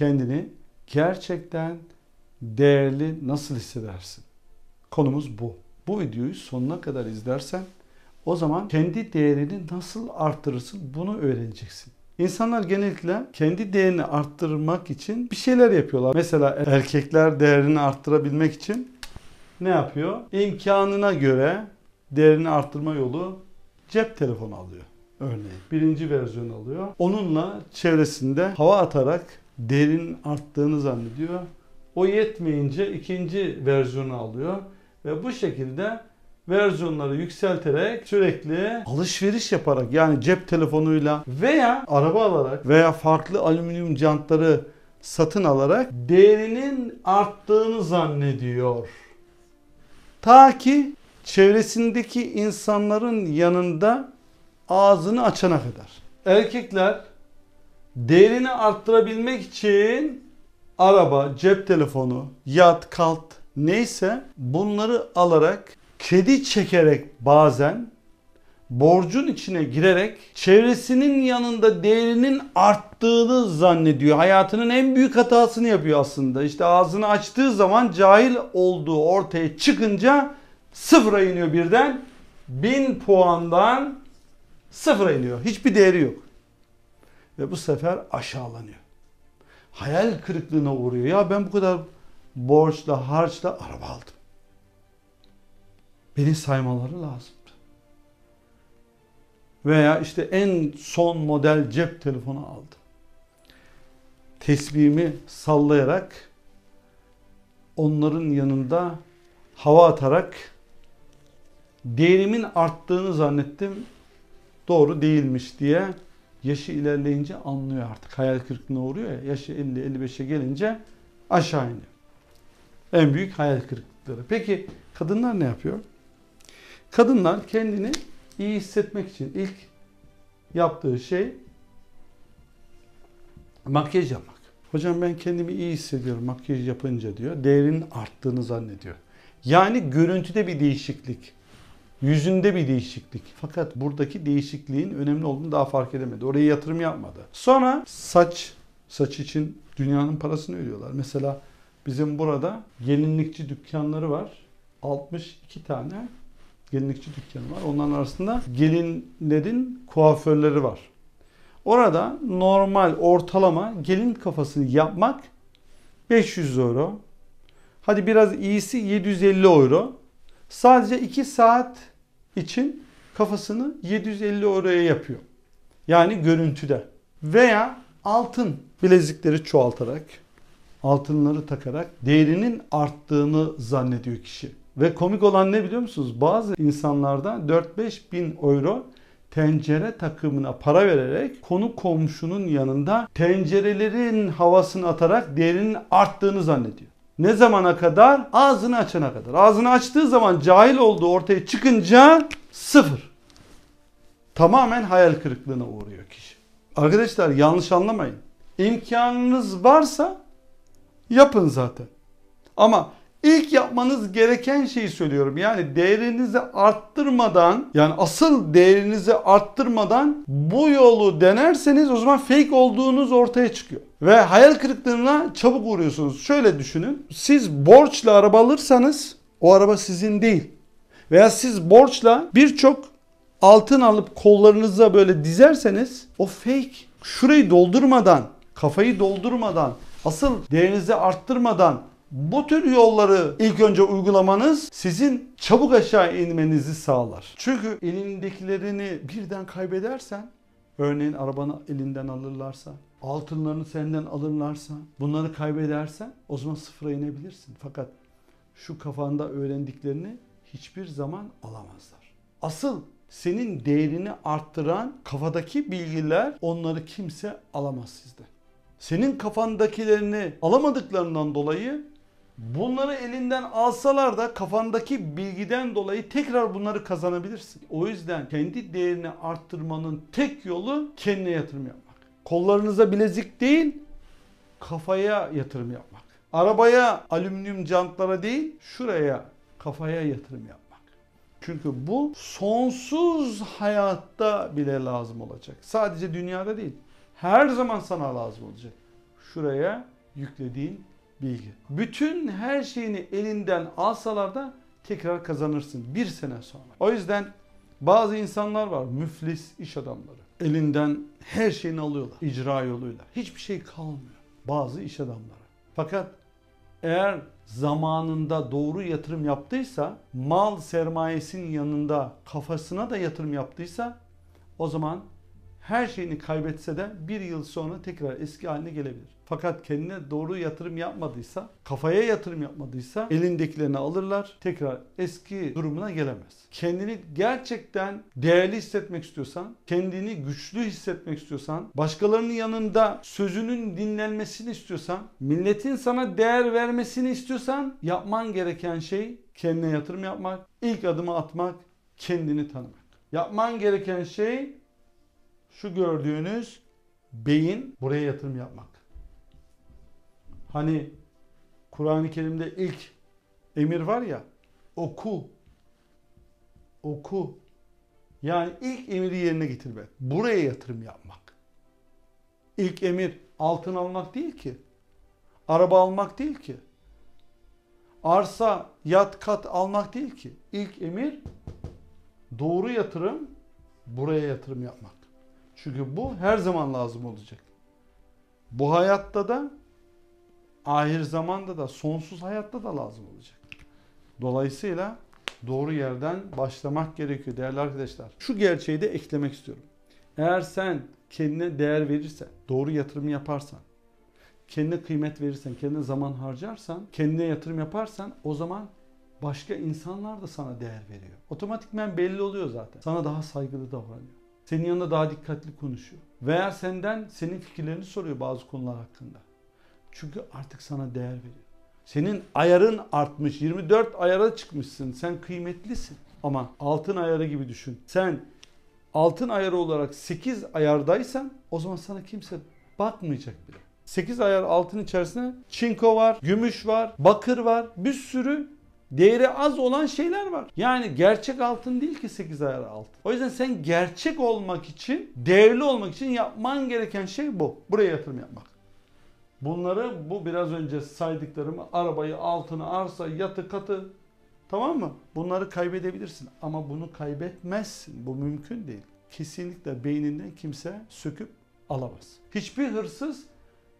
kendini gerçekten değerli nasıl hissedersin? Konumuz bu. Bu videoyu sonuna kadar izlersen o zaman kendi değerini nasıl arttırırsın bunu öğreneceksin. İnsanlar genellikle kendi değerini arttırmak için bir şeyler yapıyorlar. Mesela erkekler değerini arttırabilmek için ne yapıyor? İmkanına göre değerini arttırma yolu cep telefonu alıyor. Örneğin birinci versiyon alıyor. Onunla çevresinde hava atarak değerin arttığını zannediyor. O yetmeyince ikinci versiyonu alıyor ve bu şekilde versiyonları yükselterek sürekli alışveriş yaparak yani cep telefonuyla veya araba alarak veya farklı alüminyum jantları satın alarak değerinin arttığını zannediyor. Ta ki çevresindeki insanların yanında ağzını açana kadar. Erkekler değerini arttırabilmek için araba, cep telefonu, yat, kalt neyse bunları alarak kredi çekerek bazen borcun içine girerek çevresinin yanında değerinin arttığını zannediyor. Hayatının en büyük hatasını yapıyor aslında. İşte ağzını açtığı zaman cahil olduğu ortaya çıkınca sıfıra iniyor birden. Bin puandan sıfıra iniyor. Hiçbir değeri yok. Ve bu sefer aşağılanıyor. Hayal kırıklığına uğruyor. Ya ben bu kadar borçla, harçla araba aldım. Beni saymaları lazımdı. Veya işte en son model cep telefonu aldım. Tesbihimi sallayarak onların yanında hava atarak değerimin arttığını zannettim. Doğru değilmiş diye yaşı ilerleyince anlıyor artık. Hayal kırıklığına uğruyor ya. Yaşı 50-55'e gelince aşağı iniyor. En büyük hayal kırıklıkları. Peki kadınlar ne yapıyor? Kadınlar kendini iyi hissetmek için ilk yaptığı şey makyaj yapmak. Hocam ben kendimi iyi hissediyorum makyaj yapınca diyor. Değerinin arttığını zannediyor. Yani görüntüde bir değişiklik. Yüzünde bir değişiklik. Fakat buradaki değişikliğin önemli olduğunu daha fark edemedi. Oraya yatırım yapmadı. Sonra saç, saç için dünyanın parasını ödüyorlar. Mesela bizim burada gelinlikçi dükkanları var. 62 tane gelinlikçi dükkanı var. Onların arasında gelinlerin kuaförleri var. Orada normal ortalama gelin kafasını yapmak 500 euro. Hadi biraz iyisi 750 euro. Sadece 2 saat için kafasını 750 euroya yapıyor. Yani görüntüde. Veya altın bilezikleri çoğaltarak, altınları takarak değerinin arttığını zannediyor kişi. Ve komik olan ne biliyor musunuz? Bazı insanlarda 4-5 bin euro tencere takımına para vererek konu komşunun yanında tencerelerin havasını atarak değerinin arttığını zannediyor. Ne zamana kadar? Ağzını açana kadar. Ağzını açtığı zaman cahil olduğu ortaya çıkınca sıfır. Tamamen hayal kırıklığına uğruyor kişi. Arkadaşlar yanlış anlamayın. İmkanınız varsa yapın zaten. Ama İlk yapmanız gereken şeyi söylüyorum. Yani değerinizi arttırmadan yani asıl değerinizi arttırmadan bu yolu denerseniz o zaman fake olduğunuz ortaya çıkıyor. Ve hayal kırıklığına çabuk uğruyorsunuz. Şöyle düşünün. Siz borçla araba alırsanız o araba sizin değil. Veya siz borçla birçok altın alıp kollarınıza böyle dizerseniz o fake. Şurayı doldurmadan, kafayı doldurmadan, asıl değerinizi arttırmadan bu tür yolları ilk önce uygulamanız sizin çabuk aşağı inmenizi sağlar. Çünkü elindekilerini birden kaybedersen, örneğin arabanı elinden alırlarsa, altınlarını senden alırlarsa, bunları kaybedersen o zaman sıfıra inebilirsin. Fakat şu kafanda öğrendiklerini hiçbir zaman alamazlar. Asıl senin değerini arttıran kafadaki bilgiler onları kimse alamaz sizde. Senin kafandakilerini alamadıklarından dolayı Bunları elinden alsalar da kafandaki bilgiden dolayı tekrar bunları kazanabilirsin. O yüzden kendi değerini arttırmanın tek yolu kendine yatırım yapmak. Kollarınıza bilezik değil, kafaya yatırım yapmak. Arabaya, alüminyum jantlara değil, şuraya, kafaya yatırım yapmak. Çünkü bu sonsuz hayatta bile lazım olacak. Sadece dünyada değil. Her zaman sana lazım olacak. şuraya yüklediğin bilgi. Bütün her şeyini elinden alsalar da tekrar kazanırsın bir sene sonra. O yüzden bazı insanlar var müflis iş adamları. Elinden her şeyini alıyorlar icra yoluyla. Hiçbir şey kalmıyor bazı iş adamları. Fakat eğer zamanında doğru yatırım yaptıysa, mal sermayesinin yanında kafasına da yatırım yaptıysa o zaman her şeyini kaybetse de bir yıl sonra tekrar eski haline gelebilir. Fakat kendine doğru yatırım yapmadıysa, kafaya yatırım yapmadıysa elindekilerini alırlar, tekrar eski durumuna gelemez. Kendini gerçekten değerli hissetmek istiyorsan, kendini güçlü hissetmek istiyorsan, başkalarının yanında sözünün dinlenmesini istiyorsan, milletin sana değer vermesini istiyorsan yapman gereken şey kendine yatırım yapmak, ilk adımı atmak, kendini tanımak. Yapman gereken şey şu gördüğünüz beyin buraya yatırım yapmak. Hani Kur'an-ı Kerim'de ilk emir var ya oku. Oku. Yani ilk emiri yerine getirmek. Buraya yatırım yapmak. İlk emir altın almak değil ki. Araba almak değil ki. Arsa, yat, kat almak değil ki. İlk emir doğru yatırım buraya yatırım yapmak. Çünkü bu her zaman lazım olacak. Bu hayatta da ahir zamanda da sonsuz hayatta da lazım olacak. Dolayısıyla doğru yerden başlamak gerekiyor değerli arkadaşlar. Şu gerçeği de eklemek istiyorum. Eğer sen kendine değer verirsen, doğru yatırım yaparsan, kendine kıymet verirsen, kendine zaman harcarsan, kendine yatırım yaparsan o zaman başka insanlar da sana değer veriyor. Otomatikmen belli oluyor zaten. Sana daha saygılı davranıyor. Senin yanında daha dikkatli konuşuyor. Veya senden senin fikirlerini soruyor bazı konular hakkında. Çünkü artık sana değer veriyor. Senin ayarın artmış. 24 ayara çıkmışsın. Sen kıymetlisin. Ama altın ayarı gibi düşün. Sen altın ayarı olarak 8 ayardaysan o zaman sana kimse bakmayacak bile. 8 ayar altın içerisinde çinko var, gümüş var, bakır var. Bir sürü değeri az olan şeyler var. Yani gerçek altın değil ki 8 ayar altın. O yüzden sen gerçek olmak için, değerli olmak için yapman gereken şey bu. Buraya yatırım yapmak. Bunları bu biraz önce saydıklarımı arabayı, altını, arsa, yatı, katı tamam mı? Bunları kaybedebilirsin ama bunu kaybetmezsin. Bu mümkün değil. Kesinlikle beyninden kimse söküp alamaz. Hiçbir hırsız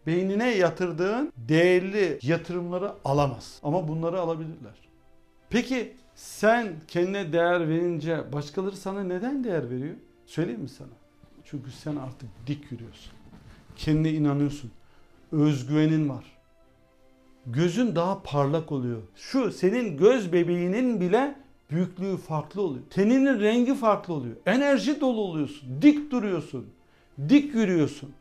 beynine yatırdığın değerli yatırımları alamaz. Ama bunları alabilirler. Peki sen kendine değer verince başkaları sana neden değer veriyor? Söyleyeyim mi sana? Çünkü sen artık dik yürüyorsun. Kendine inanıyorsun. Özgüvenin var. Gözün daha parlak oluyor. Şu senin göz bebeğinin bile büyüklüğü farklı oluyor. Teninin rengi farklı oluyor. Enerji dolu oluyorsun. Dik duruyorsun. Dik yürüyorsun.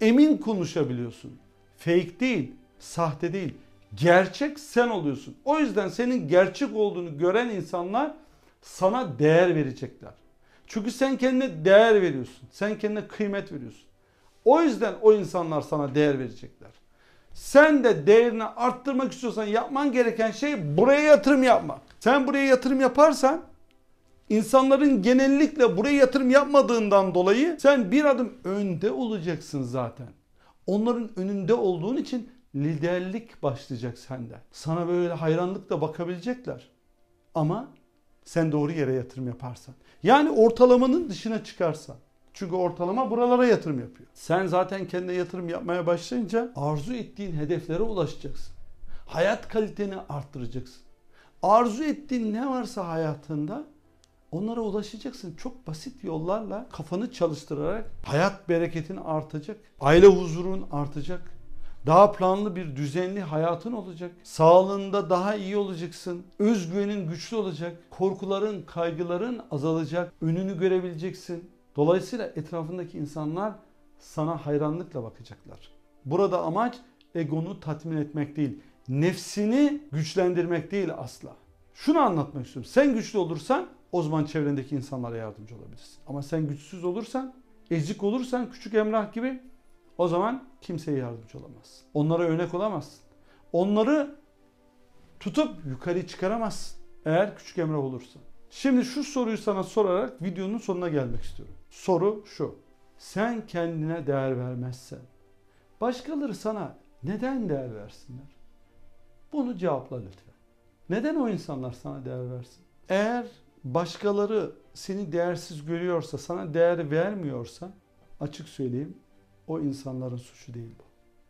Emin konuşabiliyorsun. Fake değil, sahte değil. Gerçek sen oluyorsun. O yüzden senin gerçek olduğunu gören insanlar sana değer verecekler. Çünkü sen kendine değer veriyorsun. Sen kendine kıymet veriyorsun. O yüzden o insanlar sana değer verecekler. Sen de değerini arttırmak istiyorsan yapman gereken şey buraya yatırım yapmak. Sen buraya yatırım yaparsan insanların genellikle buraya yatırım yapmadığından dolayı sen bir adım önde olacaksın zaten. Onların önünde olduğun için liderlik başlayacak sende. Sana böyle hayranlıkla bakabilecekler. Ama sen doğru yere yatırım yaparsan. Yani ortalamanın dışına çıkarsan. Çünkü ortalama buralara yatırım yapıyor. Sen zaten kendine yatırım yapmaya başlayınca arzu ettiğin hedeflere ulaşacaksın. Hayat kaliteni arttıracaksın. Arzu ettiğin ne varsa hayatında onlara ulaşacaksın. Çok basit yollarla kafanı çalıştırarak hayat bereketin artacak. Aile huzurun artacak. Daha planlı bir düzenli hayatın olacak. Sağlığında daha iyi olacaksın. Özgüvenin güçlü olacak. Korkuların, kaygıların azalacak. Önünü görebileceksin. Dolayısıyla etrafındaki insanlar sana hayranlıkla bakacaklar. Burada amaç egonu tatmin etmek değil. Nefsini güçlendirmek değil asla. Şunu anlatmak istiyorum. Sen güçlü olursan o zaman çevrendeki insanlara yardımcı olabilirsin. Ama sen güçsüz olursan, ezik olursan küçük Emrah gibi o zaman kimseye yardımcı olamazsın. Onlara örnek olamazsın. Onları tutup yukarı çıkaramazsın. Eğer küçük Emrah olursan. Şimdi şu soruyu sana sorarak videonun sonuna gelmek istiyorum. Soru şu. Sen kendine değer vermezsen, Başkaları sana neden değer versinler? Bunu cevapla lütfen. Neden o insanlar sana değer versin? Eğer başkaları seni değersiz görüyorsa, sana değer vermiyorsa açık söyleyeyim o insanların suçu değil bu.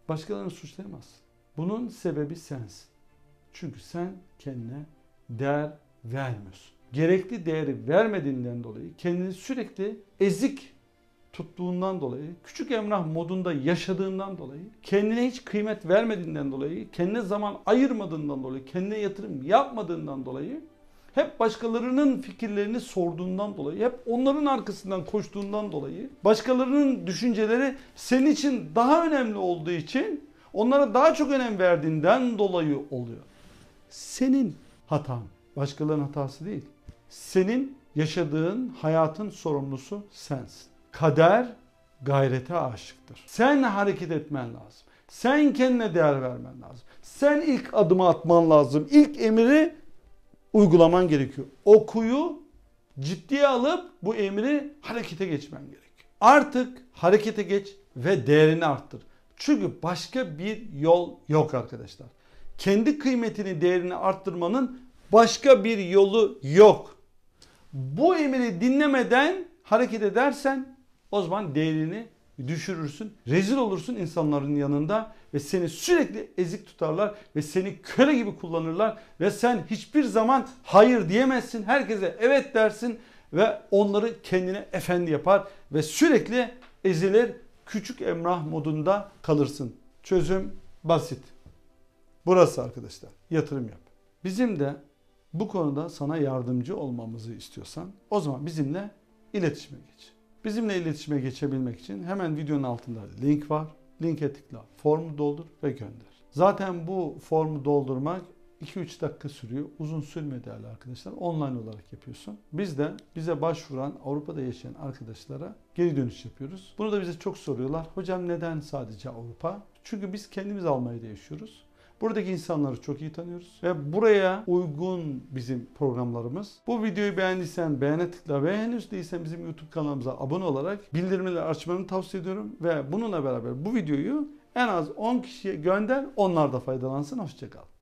Başkalarını suçlayamazsın. Bunun sebebi sensin. Çünkü sen kendine değer vermiyorsun. Gerekli değeri vermediğinden dolayı kendini sürekli ezik tuttuğundan dolayı, küçük emrah modunda yaşadığından dolayı, kendine hiç kıymet vermediğinden dolayı, kendine zaman ayırmadığından dolayı, kendine yatırım yapmadığından dolayı, hep başkalarının fikirlerini sorduğundan dolayı, hep onların arkasından koştuğundan dolayı, başkalarının düşünceleri senin için daha önemli olduğu için onlara daha çok önem verdiğinden dolayı oluyor. Senin hatan, başkalarının hatası değil. Senin yaşadığın hayatın sorumlusu sensin. Kader gayrete aşıktır. Sen hareket etmen lazım. Sen kendine değer vermen lazım. Sen ilk adımı atman lazım. İlk emri uygulaman gerekiyor. Okuyu ciddiye alıp bu emri harekete geçmen gerekiyor. Artık harekete geç ve değerini arttır. Çünkü başka bir yol yok arkadaşlar. Kendi kıymetini, değerini arttırmanın başka bir yolu yok. Bu emri dinlemeden hareket edersen o zaman değerini düşürürsün. Rezil olursun insanların yanında ve seni sürekli ezik tutarlar ve seni köle gibi kullanırlar ve sen hiçbir zaman hayır diyemezsin. Herkese evet dersin ve onları kendine efendi yapar ve sürekli ezilir küçük emrah modunda kalırsın. Çözüm basit. Burası arkadaşlar. Yatırım yap. Bizim de bu konuda sana yardımcı olmamızı istiyorsan o zaman bizimle iletişime geç. Bizimle iletişime geçebilmek için hemen videonun altında link var. Linke tıkla, formu doldur ve gönder. Zaten bu formu doldurmak 2-3 dakika sürüyor. Uzun sürmedi değerli arkadaşlar. Online olarak yapıyorsun. Biz de bize başvuran Avrupa'da yaşayan arkadaşlara geri dönüş yapıyoruz. Bunu da bize çok soruyorlar. Hocam neden sadece Avrupa? Çünkü biz kendimiz Almanya'da yaşıyoruz. Buradaki insanları çok iyi tanıyoruz ve buraya uygun bizim programlarımız. Bu videoyu beğendiysen beğene tıkla ve henüz değilsen bizim YouTube kanalımıza abone olarak bildirimleri açmanı tavsiye ediyorum ve bununla beraber bu videoyu en az 10 kişiye gönder onlar da faydalansın. Hoşçakal.